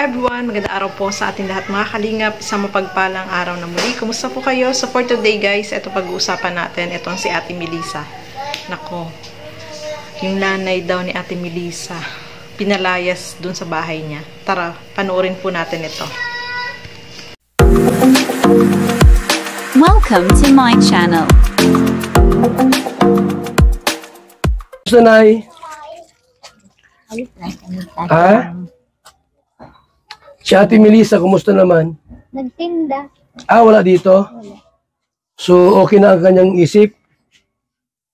everyone! Magandang araw po sa ating lahat mga kalingap. Isang mapagpalang araw na muli. Kumusta po kayo? So for today guys, ito pag-uusapan natin. Itong si Ate Melissa. Nako, yung nanay daw ni Ate Melissa. Pinalayas dun sa bahay niya. Tara, panoorin po natin ito. Welcome to my channel. Gusto Nay? Ha? Si Ate Melissa, kumusta naman? Nagtinda. Ah, wala dito? So, okay na ang kanyang isip?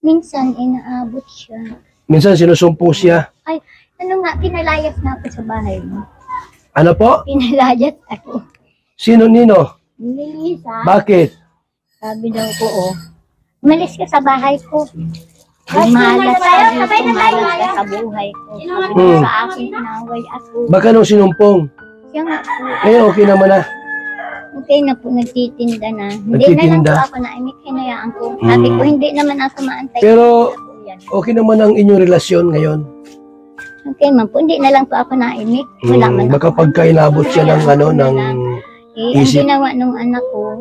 Minsan, inaabot siya. Minsan sinusumpong siya. Ay, ano nga, pinalayas na ako sa bahay mo. Ano po? Pinalayas ako. Sino nino? Nilisa, Bakit? sabi daw ko, oh, umalis ka sa bahay ko. Malas ka dito, malas ka sa buhay ko. Sabi Hmm. sa akin, inaway ako. Baka nung sinumpong? Siya nga po, Eh, okay naman na. okay na po, nagtitinda na. Hindi na lang Nagtitinda? po ako naimik, hinayaan ko. Sabi ko, hindi naman ako maantay. Pero- yan? Okay naman ang inyong relasyon ngayon. Okay man po, hindi na lang po ako naimik. Wala man Hmm, baka ako. pagka inabot siya ng ano, ng... Eh, ang Isip. ginawa nung anak ko,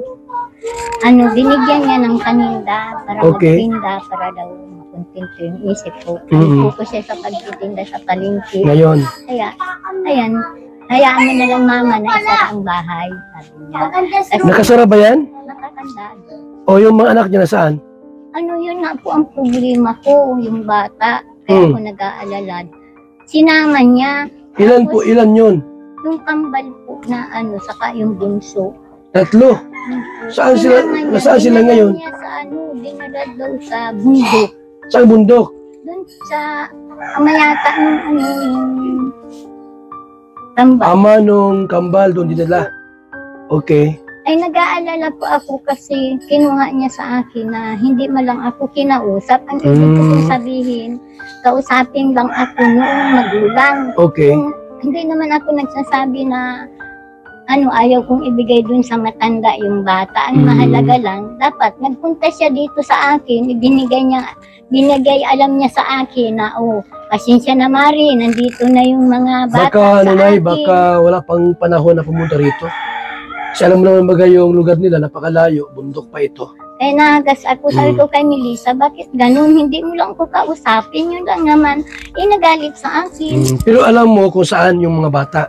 ano, binigyan niya ng kaninda para Okay. magtinda para daw makontento yung isip ko. Mhm. Focus siya sa pagtitinda sa palengke. Ngayon. Kaya, ayan, hayaan mo na lang mama na isara ang bahay. Sabi niya. Kasi Nakasara ba yan? nakakanda. O yung mga anak niya nasaan? Ano yun nga po ang problema ko, yung bata. Kaya Hmm. ako nag-aalala. Sinama niya, Ilan po, ilan yun? yung kambal po na ano, saka yung bunso. Tatlo. Saan sila- Sinama niya, nasaan sila dinala ngayon? niya sa ano, dinala daw sa bundok. Sa bundok. Doon sa amayata ng ano, yung tambal. Ama nung kambal doon dinala. Okay. Ay nag-aalala po ako kasi kinuha niya sa akin na hindi man lang ako kinausap. Ang ibig ko Mm. sabihin, kausapin lang ako noong magulang. Okay. Kung hindi naman ako nagsasabi na ano, ayaw kong ibigay dun sa matanda yung bata. Ang Mm. mahalaga lang, dapat nagpunta siya dito sa akin, binigay niya, binigay alam niya sa akin na, oh, pasensya na Mari, nandito na yung mga bata Baka sa ano na akin. baka wala pang panahon na pumunta rito. Kasi alam mo naman baga yung lugar nila, napakalayo, bundok pa ito. Kaya nagas ako, sabi Mm. ko kay Melissa, bakit ganun? Hindi mo lang ko kausapin, yun lang naman. Eh, nagalit sa akin. Mm, Pero alam mo kung saan yung mga bata.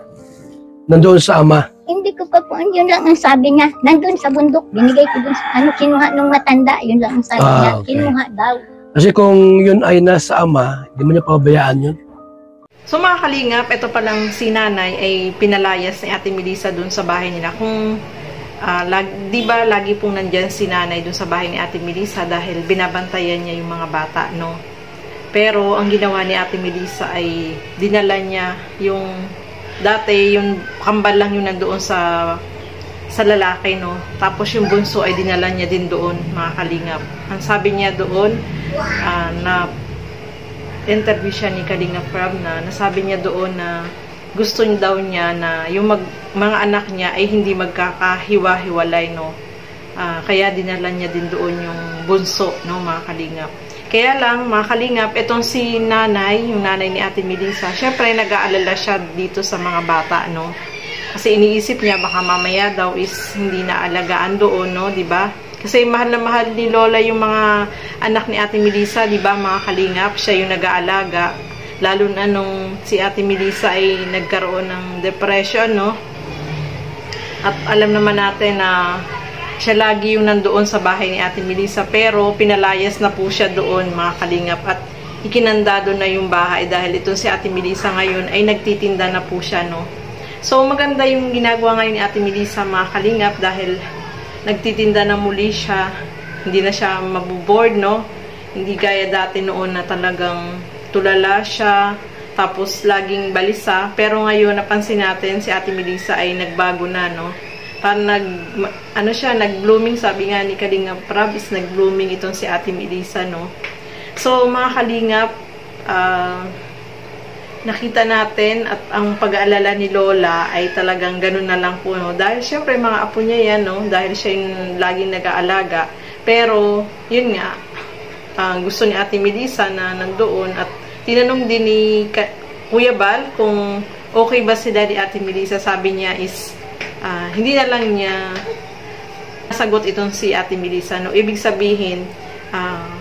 Nandoon sa ama. Hindi ko pa po, yun lang ang sabi niya. Nandun sa bundok, binigay ko dun sa, ano, kinuha nung matanda, yun lang ang sabi Ah, niya. okay. Kinuha daw. Kasi kung yun ay nasa ama, hindi mo niya pabayaan yun. So mga kalingap, ito palang si nanay ay pinalayas ni Ate Melissa dun sa bahay nila. Kung, ah, lag, di ba lagi pong nandyan si nanay dun sa bahay ni Ate Melissa dahil binabantayan niya yung mga bata, no? Pero ang ginawa ni Ate Melissa ay dinala niya yung dati yung kambal lang yung nandoon sa sa lalaki, no? Tapos yung bunso ay dinala niya din doon, mga kalingap. Ang sabi niya doon, ah, na interview siya ni Kalinga Prab na nasabi niya doon na gusto niya daw niya na yung mag, mga anak niya ay hindi magkakahiwa-hiwalay, no? Ah, kaya dinala niya din doon yung bunso, no, mga kalingap. Kaya lang, mga kalingap, itong si nanay, yung nanay ni Ate Melissa, syempre nag-aalala siya dito sa mga bata, no? Kasi iniisip niya baka mamaya daw is hindi na alagaan doon, no, ba? Kasi mahal na mahal ni Lola yung mga anak ni Ate Melissa, ba, mga kalingap, siya yung nag-aalaga. Lalo na nung si Ate Melissa ay nagkaroon ng depression, no? At alam naman natin na siya lagi yung nandoon sa bahay ni Ate Melissa pero pinalayas na po siya doon mga kalingap at ikinandado na yung bahay dahil ito si Ate Melissa ngayon ay nagtitinda na po siya no. So maganda yung ginagawa ngayon ni Ate Melissa mga kalingap dahil nagtitinda na muli siya hindi na siya mabuboard no. Hindi gaya dati noon na talagang tulala siya tapos laging balisa pero ngayon napansin natin si Ate Melissa ay nagbago na no parang nag, ano siya, nag-blooming, sabi nga ni Kalingap Prab, is nag-blooming itong si Ate Melissa, no? So, mga Kalingap, ah, nakita natin at ang pag-aalala ni Lola ay talagang ganun na lang po, no? Dahil syempre, mga apo niya yan, no? Dahil siya yung laging nag-aalaga. Pero, yun nga, ah, gusto ni Ate Melissa na nandoon at tinanong din ni Ka- Kuya Bal kung okay ba si Daddy Ate Melissa, sabi niya is ah, hindi na lang niya nasagot itong si Ate Melissa. No? Ibig sabihin, ah,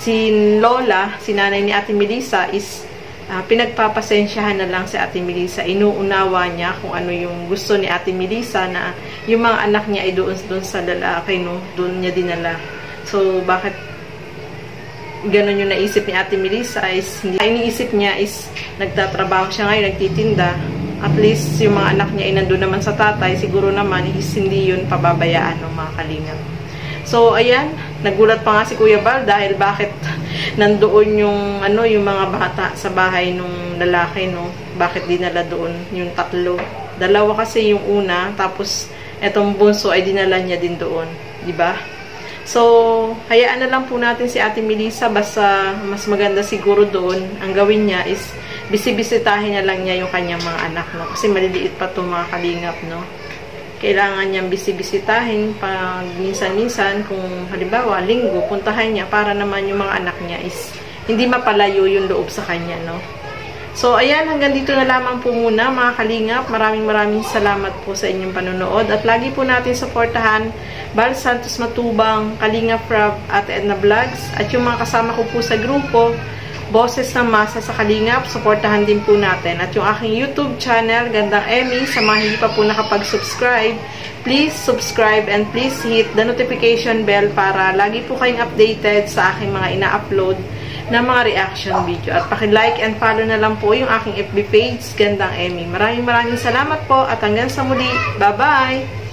si Lola, si nanay ni Ate Melissa is ah, pinagpapasensyahan na lang si Ate Melissa. Inuunawa niya kung ano yung gusto ni Ate Melissa na yung mga anak niya ay doon, doon sa lalaki, no? doon niya dinala. So, bakit ganun yung naisip ni Ate Melissa is hindi iniisip niya is nagtatrabaho siya ngayon, nagtitinda. At least yung mga anak niya ay nandun naman sa tatay, siguro naman is hindi yun pababayaan ng mga kalingap. So ayan, nagulat pa nga si Kuya Bal dahil bakit nandoon yung ano yung mga bata sa bahay nung lalaki no. Bakit dinala doon yung tatlo? Dalawa kasi yung una, tapos etong bunso ay dinala niya din doon, di ba? So, hayaan na lang po natin si Ate Melissa basta mas maganda siguro doon. Ang gawin niya is bisibisitahin na lang niya yung kanyang mga anak, no? Kasi maliliit pa to mga kalingap, no? Kailangan niyang bisibisitahin pag minsan-minsan kung halimbawa linggo, puntahan niya para naman yung mga anak niya is hindi mapalayo yung loob sa kanya, no? So, ayan, hanggang dito na lamang po muna mga kalingap. Maraming maraming salamat po sa inyong panonood. At lagi po natin supportahan Bal Santos Matubang, Kalingap Rob at Edna Vlogs. At yung mga kasama ko po sa grupo, Boses ng Masa sa Kalingap, supportahan din po natin. At yung aking YouTube channel, Gandang Emmy, sa mga hindi pa po nakapag-subscribe, please subscribe and please hit the notification bell para lagi po kayong updated sa aking mga ina-upload na mga reaction video. At paki-like and follow na lang po yung aking FB page, Gandang Emmy. Maraming maraming salamat po at hanggang sa muli. Bye-bye!